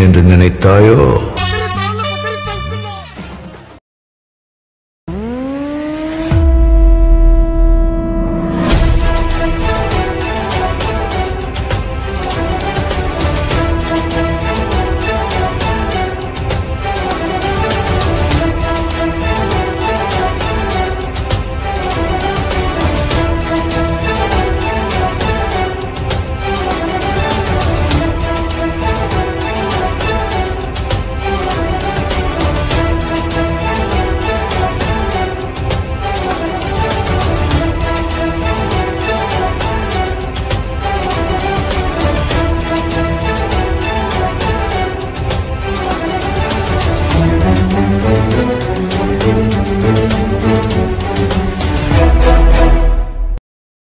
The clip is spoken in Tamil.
என்று நினைத்தாயோ?